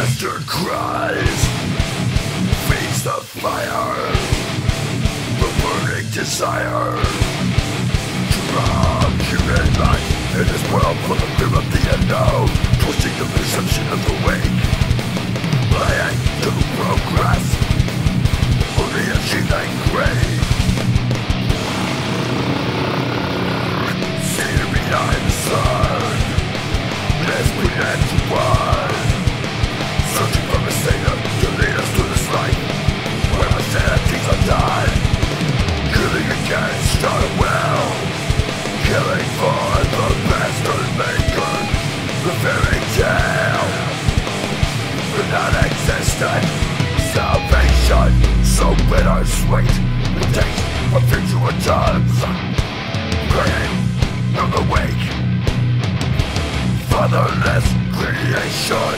bastard cries Feeds the fire! The burning desire! Drop human life In this world full of fear of the unknown non-existent Salvation. So bittersweet The taste of future tongues Praying from the wake Fatherless creation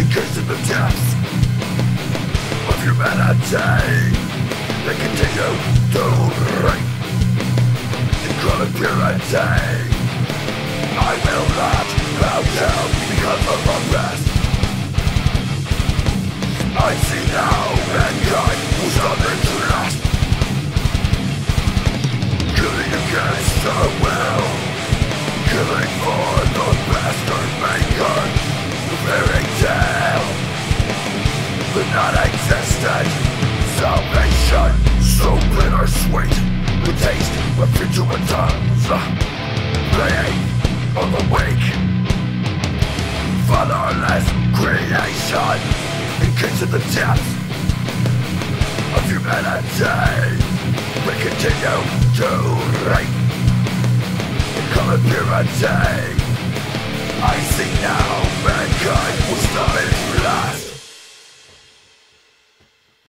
Encased the depths Of humanity. They continue to reign. Chronic purity. I will not our will Killing for the bastard maker The fairy tale The non-existent Salvation. So bittersweet. The taste of on the wake. Fatherless creation. The depths Of humanity. We continue to In common purity I see now mankind